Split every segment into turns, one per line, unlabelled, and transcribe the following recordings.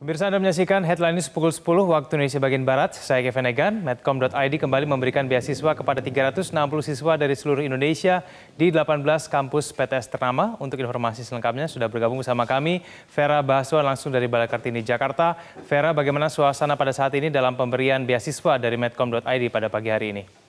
Pemirsa Anda menyaksikan headline news pukul 10 waktu Indonesia bagian Barat. Saya Kevin Egan. Medcom.id kembali memberikan beasiswa kepada 360 siswa dari seluruh Indonesia di 18 kampus PTS ternama. Untuk informasi selengkapnya sudah bergabung bersama kami Vera Bahaswa langsung dari Balai Kartini, Jakarta. Vera, bagaimana suasana pada saat ini dalam pemberian beasiswa dari Medcom.id pada pagi hari ini?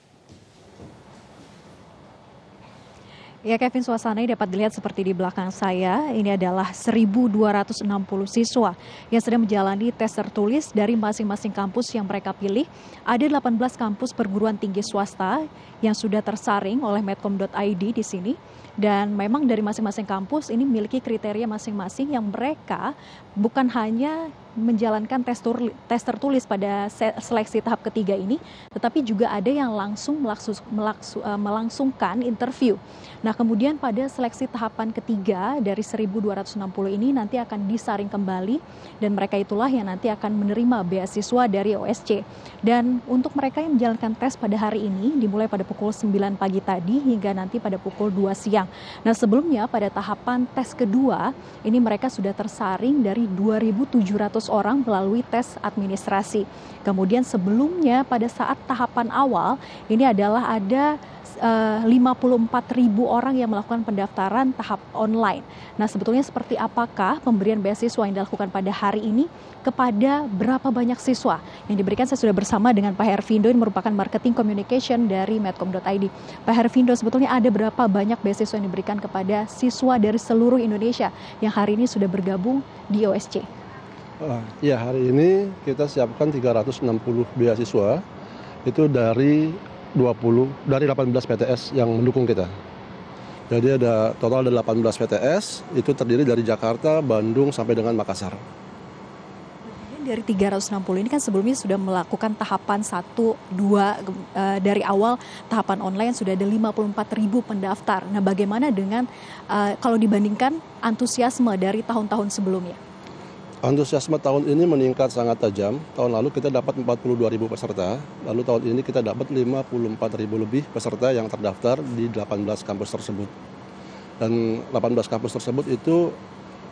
Ya Kevin, suasana ini dapat dilihat seperti di belakang saya. Ini adalah 1.260 siswa yang sedang menjalani tes tertulis dari masing-masing kampus yang mereka pilih. Ada 18 kampus perguruan tinggi swasta yang sudah tersaring oleh medcom.id di sini. Dan memang dari masing-masing kampus ini memiliki kriteria masing-masing yang mereka bukan hanya menjalankan tes, tur, tes tertulis pada seleksi tahap ketiga ini, tetapi juga ada yang langsung melaksu, melaksu, uh, melangsungkan interview. Nah, kemudian pada seleksi tahapan ketiga dari 1.260 ini nanti akan disaring kembali dan mereka itulah yang nanti akan menerima beasiswa dari OSC. Dan untuk mereka yang menjalankan tes pada hari ini dimulai pada pukul 9 pagi tadi hingga nanti pada pukul 2 siang. Nah, sebelumnya pada tahapan tes kedua ini mereka sudah tersaring dari 2.700 orang melalui tes administrasi. Kemudian sebelumnya pada saat tahapan awal ini adalah ada uh, eh, 54 ribu orang yang melakukan pendaftaran tahap online. Nah sebetulnya seperti apakah pemberian beasiswa yang dilakukan pada hari ini kepada berapa banyak siswa yang diberikan saya sudah bersama dengan Pak Hervindo yang merupakan marketing communication dari medcom.id. Pak Hervindo sebetulnya ada berapa banyak beasiswa yang diberikan kepada siswa dari seluruh Indonesia yang hari ini sudah bergabung di OSC?
Ya hari ini kita siapkan 360 beasiswa itu dari 20 dari 18 PTS yang mendukung kita. Jadi ada total ada 18 PTS itu terdiri dari Jakarta, Bandung sampai dengan Makassar.
Dari 360 ini kan sebelumnya sudah melakukan tahapan 1 2 uh, dari awal tahapan online sudah ada 54 ribu pendaftar. Nah, bagaimana dengan uh, kalau dibandingkan antusiasme dari tahun-tahun sebelumnya?
Antusiasme tahun ini meningkat sangat tajam. Tahun lalu kita dapat 42 ribu peserta, lalu tahun ini kita dapat 54 ribu lebih peserta yang terdaftar di 18 kampus tersebut. Dan 18 kampus tersebut itu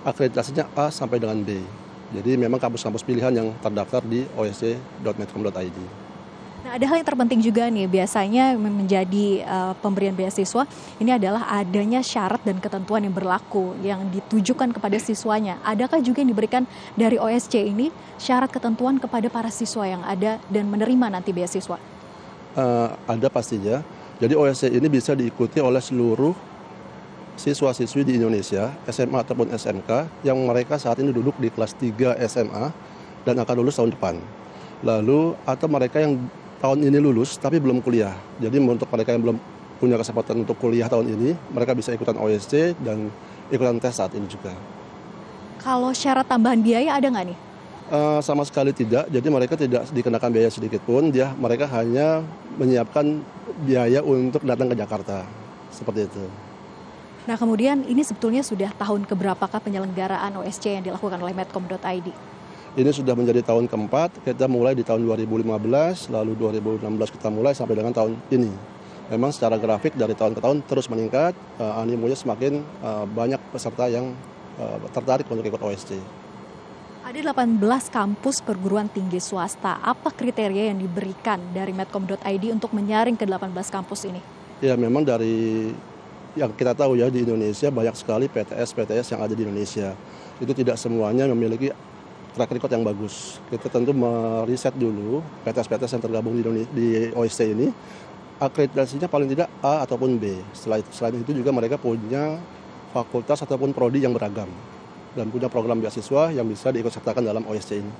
akreditasinya A sampai dengan B. Jadi memang kampus-kampus pilihan yang terdaftar di osc.medcom.id.
Nah, ada hal yang terpenting juga nih, biasanya menjadi uh, pemberian beasiswa ini adalah adanya syarat dan ketentuan yang berlaku yang ditujukan kepada siswanya. Adakah juga yang diberikan dari OSC ini syarat ketentuan kepada para siswa yang ada dan menerima nanti beasiswa?
Uh, ada pastinya. Jadi OSC ini bisa diikuti oleh seluruh siswa-siswi di Indonesia, SMA ataupun SMK, yang mereka saat ini duduk di kelas 3 SMA dan akan lulus tahun depan. Lalu atau mereka yang tahun ini lulus tapi belum kuliah. Jadi untuk mereka yang belum punya kesempatan untuk kuliah tahun ini, mereka bisa ikutan OSC dan ikutan tes saat ini juga.
Kalau syarat tambahan biaya ada nggak nih?
Uh, sama sekali tidak. Jadi mereka tidak dikenakan biaya sedikit pun. Dia mereka hanya menyiapkan biaya untuk datang ke Jakarta, seperti itu.
Nah kemudian ini sebetulnya sudah tahun keberapakah penyelenggaraan OSC yang dilakukan oleh Medcom.id?
Ini sudah menjadi tahun keempat, kita mulai di tahun 2015, lalu 2016 kita mulai sampai dengan tahun ini. Memang secara grafik dari tahun ke tahun terus meningkat, uh, animonya semakin uh, banyak peserta yang uh, tertarik untuk ikut OSC.
Ada 18 kampus perguruan tinggi swasta. Apa kriteria yang diberikan dari medcom.id untuk menyaring ke 18 kampus ini?
Ya memang dari yang kita tahu ya di Indonesia banyak sekali PTS-PTS yang ada di Indonesia. Itu tidak semuanya memiliki track record yang bagus. Kita tentu meriset dulu PTS-PTS yang tergabung di, di OSC ini, akreditasinya paling tidak A ataupun B. Setelah itu, selain itu juga mereka punya fakultas ataupun prodi yang beragam dan punya program beasiswa yang bisa diikutsertakan dalam OSC ini.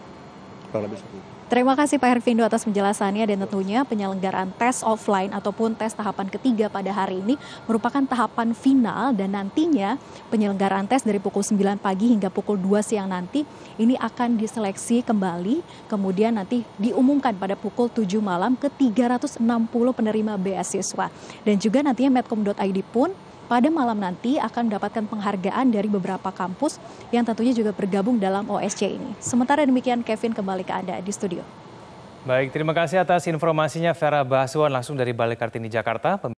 Kurang lebih seperti itu. Terima kasih Pak Hervindo atas penjelasannya dan tentunya penyelenggaraan tes offline ataupun tes tahapan ketiga pada hari ini merupakan tahapan final dan nantinya penyelenggaraan tes dari pukul 9 pagi hingga pukul 2 siang nanti ini akan diseleksi kembali kemudian nanti diumumkan pada pukul 7 malam ke 360 penerima beasiswa. Dan juga nantinya medcom.id pun pada malam nanti akan mendapatkan penghargaan dari beberapa kampus yang tentunya juga bergabung dalam OSC ini. Sementara demikian Kevin kembali ke Anda di studio.
Baik, terima kasih atas informasinya Vera Bahasuan langsung dari Balai Kartini Jakarta.